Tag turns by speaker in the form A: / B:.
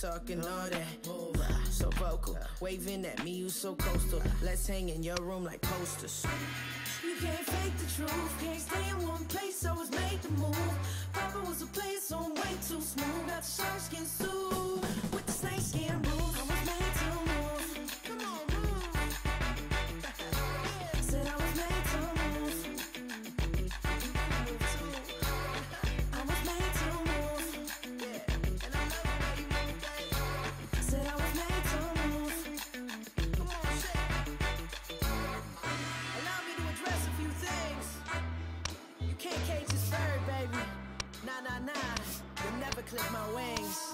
A: talking all that. So vocal, waving at me, you so coastal. Let's hang in your room like posters.
B: You can't fake the truth, can't stay in one place, it's made to move. Papa was a player, so way too smooth. Got the shark skin suit
A: clip my wings.